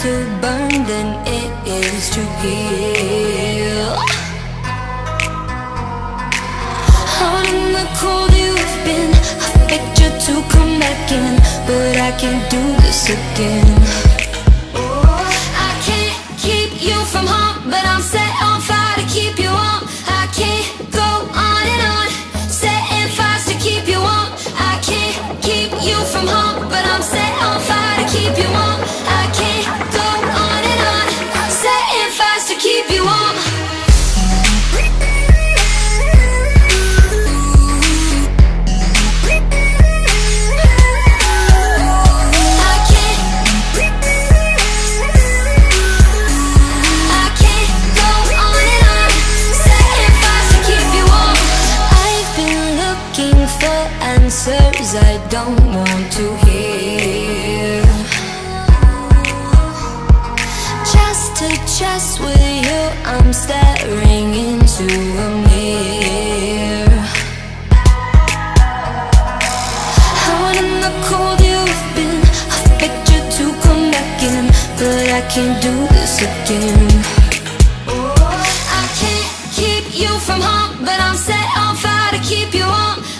to burn than it is to heal? Out in the cold you've been I you to come back in But I can't do this again. Oh, I can't keep you from home But I'm set on fire to keep you warm. I can't go on and on Setting fires to keep you warm. I can't keep you from home But I'm set on fire to keep you warm looking for answers I don't want to hear. Chest to chest with you I'm staring into a mirror. Out in the cold you've been. I begged you to come back in But I can't do this again. Oh, I can't keep you from home But I'm to keep you warm